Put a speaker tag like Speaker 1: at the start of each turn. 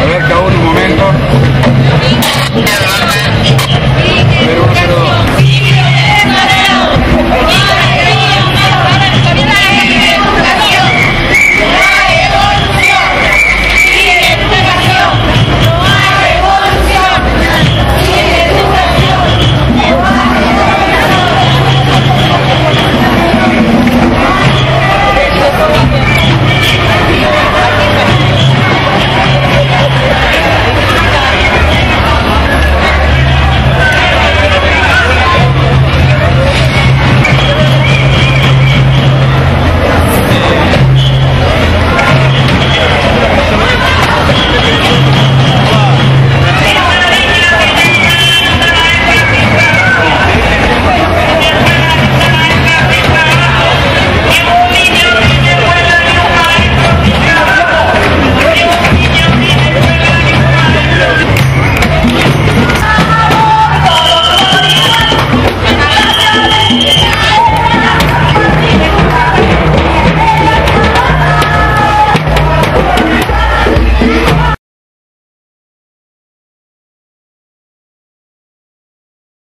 Speaker 1: A ver, cada un momento.